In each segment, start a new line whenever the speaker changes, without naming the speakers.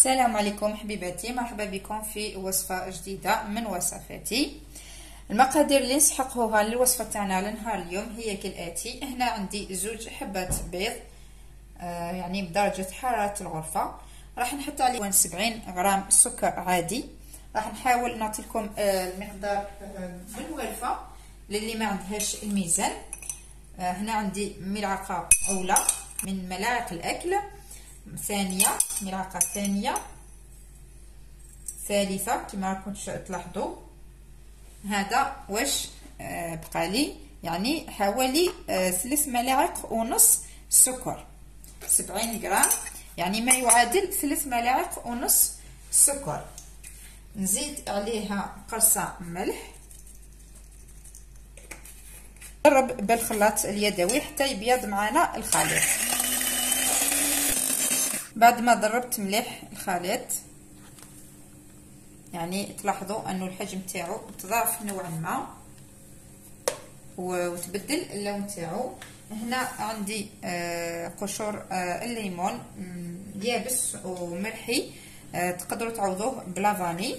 السلام عليكم حبيباتي مرحبا بكم في وصفة جديدة من وصفاتي المقادير اللي نسحقوها للوصفة تاعنا لنهار اليوم هي كالآتي هنا عندي زوج حبات بيض آه يعني بدرجة حرارة الغرفة. راح نحط عليه 70 غرام سكر عادي. راح نحاول نعطيكم آه المقدار آه بالوالفة للي ما عندهاش الميزان. هنا عندي ملعقة أولى من ملاعق الأكل. ثانية ملعقة ثانية. ثالثة كما راكم تلاحظوا. هذا واش آه بقى لي؟ يعني حوالي آه ثلاث ملاعق ونص سكر. سبعين غرام. يعني ما يعادل ثلاث ملاعق ونص سكر. نزيد عليها قرصة ملح. نضرب بالخلاط اليدوي حتى يبيض معنا الخليط. بعد ما ضربت مليح الخليط يعني تلاحظوا أنه الحجم تاعو تضاعف نوعا ما. وتبدل اللون تاعو. هنا عندي قشور الليمون يابس وملحي تقدروا تعوضوه بلافاني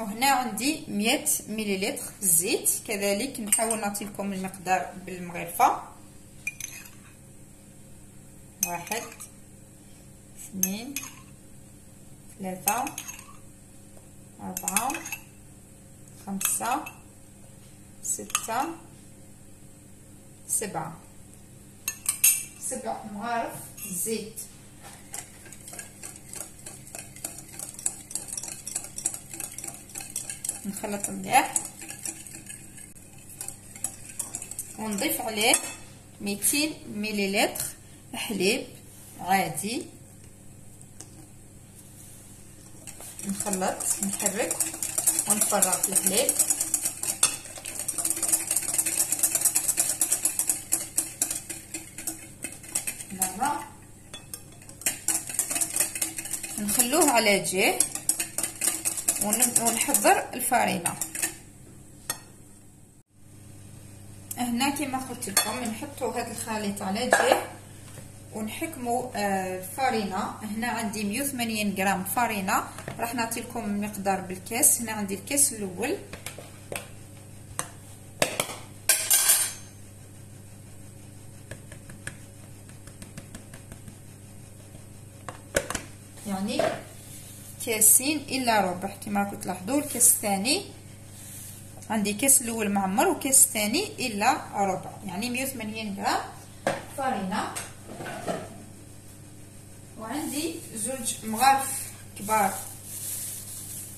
وهنا عندي 100 مليلتر زيت. كذلك نحاول نعطي لكم المقدار بالمغرفة. واحد اثنين ثلاثة أربعة خمسة ستة سبعة. سبع مغارف زيت. نخلط مليح. ونضيف عليه ميتين مليلتر. حليب عادي. نخلط نحرك ونفرغ الحليب. مرة. نخلوه على جهه ونحضر الفارينة هنا كما قلت لكم نحطوا هذا الخليط على جهه ونحكموا الفارينة هنا عندي 180 غرام فارينة راح نعطي لكم المقدار بالكاس. هنا عندي الكاس الأول. يعني كاسين إلا ربع كما راكم تلاحظوا. الكاس الثاني. عندي كاس الأول معمر وكاس الثاني إلا ربع. يعني 180 غرام فارينه وعندي زوج مغارف كبار.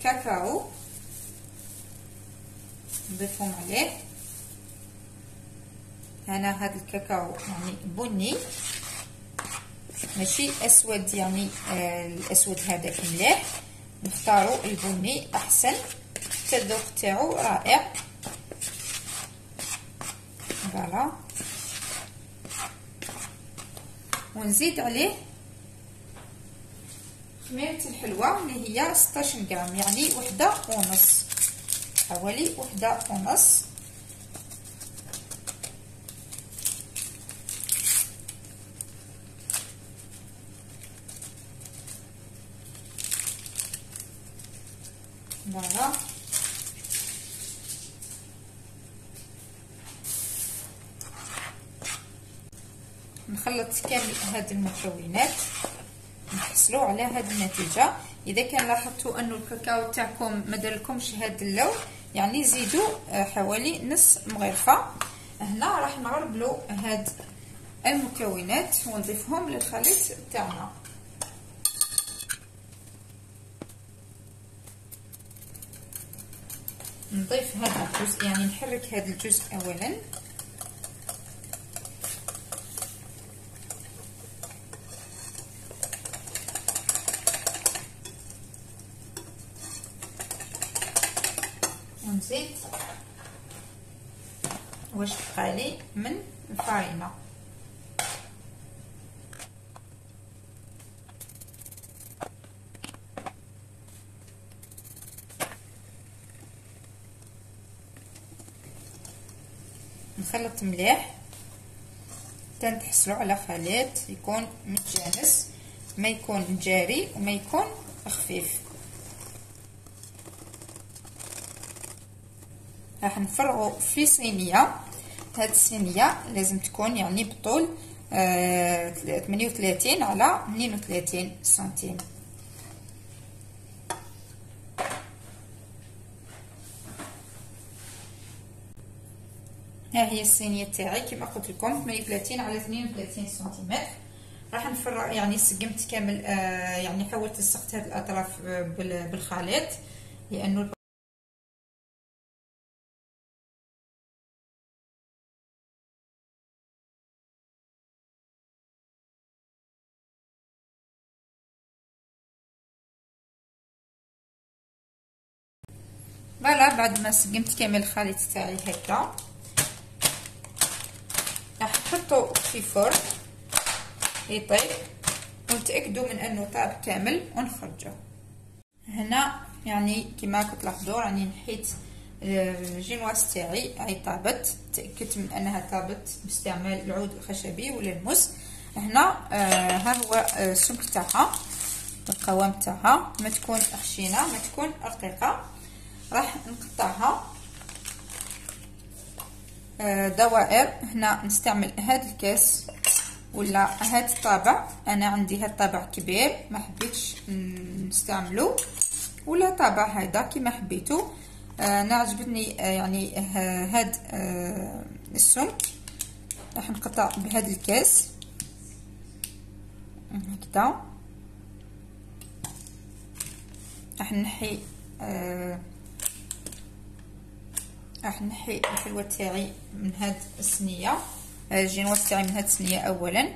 كاكاو. نضيفهم عليه. هنا هذا الكاكاو يعني بني. ماشي أسود يعني آه الأسود هذاك مليح نختاروا البني أحسن. التذوق تاعو رائع. فوالا. ونزيد عليه خميرة الحلوى اللي هي 16 غرام يعني وحدة ونص حوالي وحدة ونص فوالا. نخلط كامل هاد المكونات. نحصلوا على هاد النتيجة. إذا كان لاحظتوا انه الكاكاو تاعكم ما دارلكمش هاد اللون يعني زيدوا حوالي نص مغرفة. هنا راح نغربلوا هاد المكونات ونضيفهم للخليط تاعنا. نضيف هذا الجزء يعني نحرك هذا الجزء اولا ونزيد واش بقالي من الفارينه نخلط مليح. حتى على خليط يكون متجانس ما يكون جاري وما يكون خفيف. راح نفرغوا في صينية. هاد الصينيه لازم تكون يعني بطول آه 38 على 32 سنتيم. ها هي الصينية تاعي. كما قلت لكم 38 على 32 سنتيمتر. راح نفرغ يعني سقمت كامل آه يعني حاولت لصقت هاد الأطراف آه، بالخليط لأنه فوالا بعد ما سقمت كامل الخليط تاعي هكا. راح نحطو في فرن. يطيب ونتاكدوا من أنه طاب كامل ونخرجه هنا يعني كما كنت لاحظوا راني نحيت الجينواس تاعي. هاي طابت. تأكدت من أنها طابت باستعمال العود الخشبي ولا الموس هنا آه ها هو السمك آه تاعها القوام تاعها. ما تكون خشينه ما تكون رقيقه راح نقطعها. آه، دوائر. هنا نستعمل هذا الكاس ولا هذا الطابع. أنا عندي هذا الطابع كبير ما حبيتش نستعمله ولا طابع هذا كما حبيتو. أنا عجبتني آه، يعني آه، السمك. راح نقطع بهذا الكاس. هكذا. راح نحي راح نحي الحلوه تاعي من هاد الصينيه الجينواز تاعي من هاد الصينيه اولا.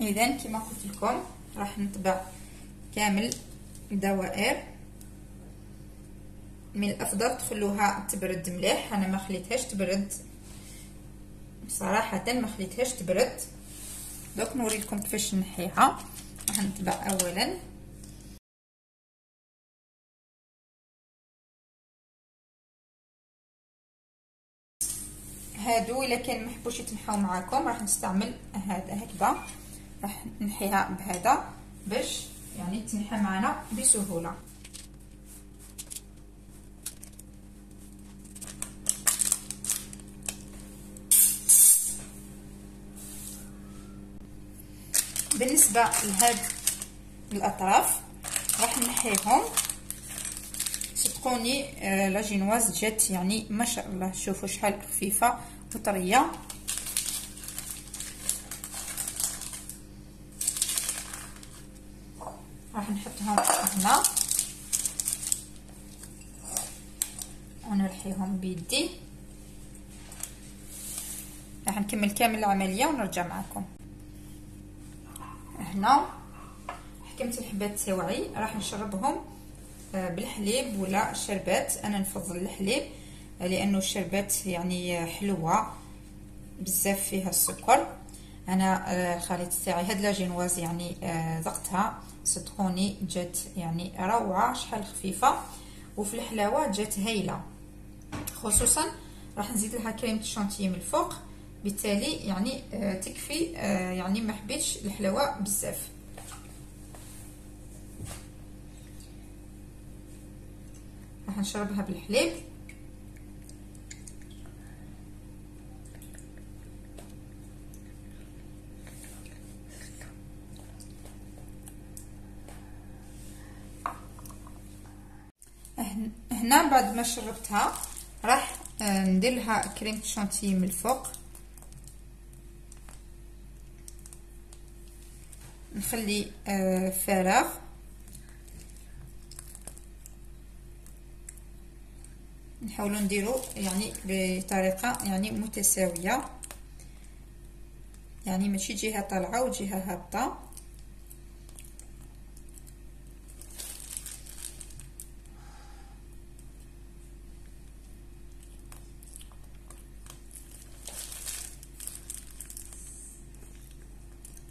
إذا كما قلت لكم راح نطبع كامل دوائر من الأفضل تخلوها تبرد مليح. أنا ما خليتهاش تبرد. صراحة ما خليتهاش تبرد. دوك نوريكم كيفاش نحيها. راح نطبع اولا. هادو. إلا كان محبوش يتنحاو معاكم راح نستعمل هذا هكذا. راح نحيها بهذا باش يعني تنحى معنا بسهولة. بالنسبة لهاد الأطراف راح نحيهم. صدقوني آه لا جينواز جات يعني ما شاء الله. شوفوا شحال خفيفة. وطريه راح نحطهم هنا. ونرحيهم بيدي. راح نكمل كامل العملية ونرجع معكم. هنا. حكمت الحبات تاوعي راح نشربهم آه، بالحليب ولا الشربات. أنا نفضل الحليب. لأنه الشربات يعني حلوة بزاف فيها السكر. أنا آه، الخليط تاعي هاد لاجينواز يعني آه، ذقتها صدقوني جات يعني روعة شحال خفيفة وفي الحلاوة جات هايلة. خصوصا راح نزيد لها كريمه الشانتيه من الفوق بالتالي يعني تكفي يعني ما حبيتش الحلاوة بزاف. راح نشربها بالحليب. بعد ما شربتها راح آه، ندير لها كريمه شانتي من الفوق. نخلي آه، فراغ. نحاولوا نديرو يعني بطريقة يعني متساوية. يعني ماشي جهة طالعة وجهة هابطة.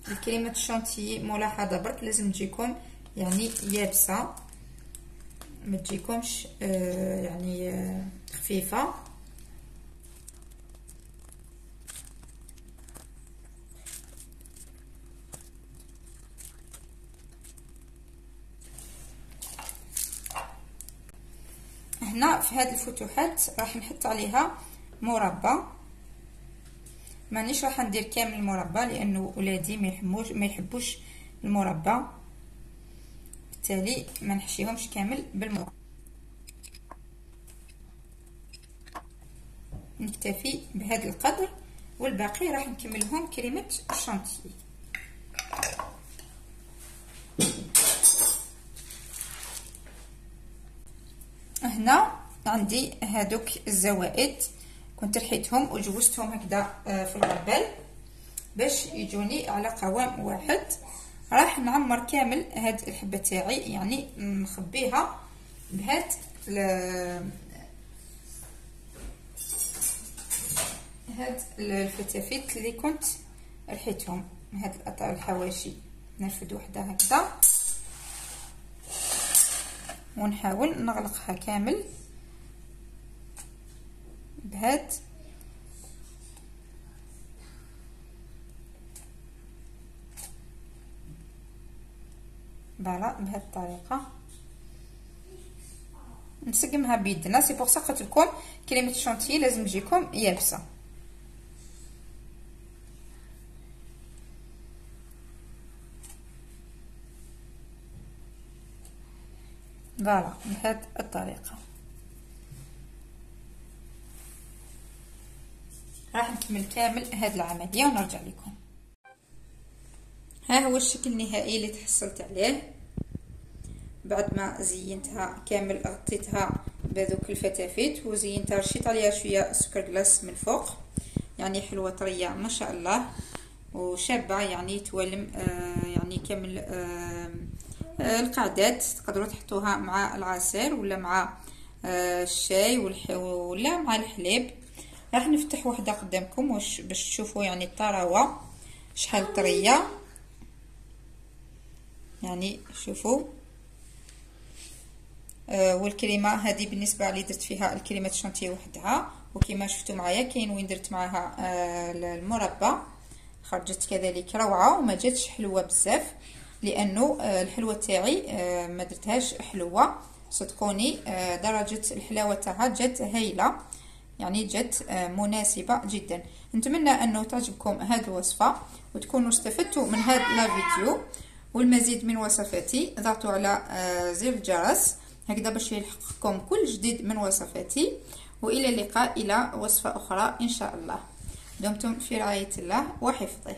الكريمه الشونتيي ملاحظه برك لازم تجيكم يعني يابسة ما تجيكمش آه يعني آه، خفيفة. هنا في هذه الفتوحات راح نحط عليها مربى. مانيش راح ندير كامل المربى لأنه ولادي ما يحبوش ما يحبوش المربى. بالتالي ما نحشيهمش كامل بالمربى. نكتفي بهذا القدر والباقي راح نكملهم كريمه الشانتيي. هنا عندي هادوك الزوائد. كنت رحيتهم وجوزتهم هكذا آه، في الغربال باش يجوني على قوام واحد. راح نعمر كامل هاد الحبة تاعي يعني نخبيها بهاد هاد الفتافيت اللي كنت رحيتهم هاد الحواشي. نرفد وحدة هكذا. ونحاول نغلقها كامل. بهاد voilà بهاد الطريقة. نسقمها بيدنا. c'est pour ça قلت لكم كريمه الشونتي لازم تجيكم يابسه voilà بهاد الطريقة. راح نكمل كامل هاد العملية ونرجع لكم. ها هو الشكل النهائي اللي تحصلت عليه. بعد ما زينتها كامل غطيتها بهذوك الفتافيت وزينتها رشيت عليها شوية سكر glace من فوق. يعني حلوة طرية ما شاء الله. وشابة يعني توالم آه يعني كامل آه آه القعدات. تقدروا تحطوها مع العصير ولا مع آه الشاي ولا مع الحليب. راح نفتح وحدة قدامكم واش باش تشوفوا يعني الطراوة شحال طرية. يعني شوفوا. آه والكريمه هذه بالنسبة لي درت فيها الكريمه الشونتي وحدها. وكما شفتوا معايا كاين وين درت معاها آه المربى. خرجت كذلك روعة وما جاتش حلوة بزاف لأنه آه الحلوة تاعي آه ما درتهاش حلوة. صدقوني آه درجة الحلاوة تاعها جات هايلة. يعني جت آه، مناسبة جدا. نتمنى أنه تعجبكم هذه الوصفة وتكونوا استفدتوا من هذا الفيديو. والمزيد من وصفاتي ضغطوا على آه، زر الجرس هكذا باش يلحقكم كل جديد من وصفاتي. وإلى اللقاء إلى وصفة أخرى إن شاء الله. دمتم في رعاية الله وحفظه.